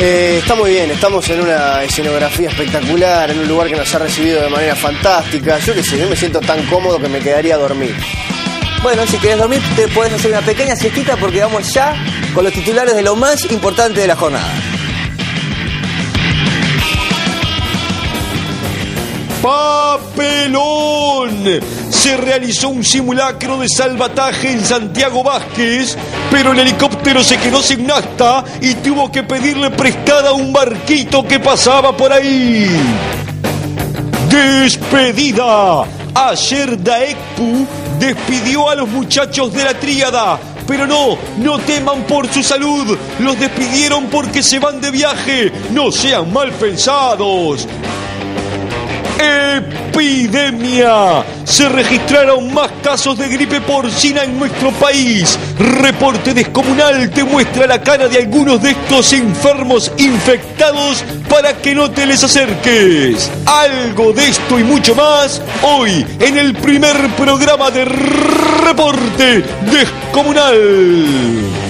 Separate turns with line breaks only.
Eh, está muy bien, estamos en una escenografía espectacular, en un lugar que nos ha recibido de manera fantástica. Yo qué sé, yo me siento tan cómodo que me quedaría a dormir.
Bueno, si querés dormir, te podés hacer una pequeña siestita porque vamos ya con los titulares de lo más importante de la jornada.
¡Papelón! Se realizó un simulacro de salvataje en Santiago Vázquez, pero el helicóptero se quedó sin nafta y tuvo que pedirle prestada a un barquito que pasaba por ahí. ¡Despedida! Ayer Daekpu despidió a los muchachos de la tríada. Pero no, no teman por su salud. Los despidieron porque se van de viaje. No sean mal pensados. Se registraron más casos de gripe porcina en nuestro país. Reporte descomunal te muestra la cara de algunos de estos enfermos infectados para que no te les acerques. Algo de esto y mucho más hoy en el primer programa de Reporte Descomunal.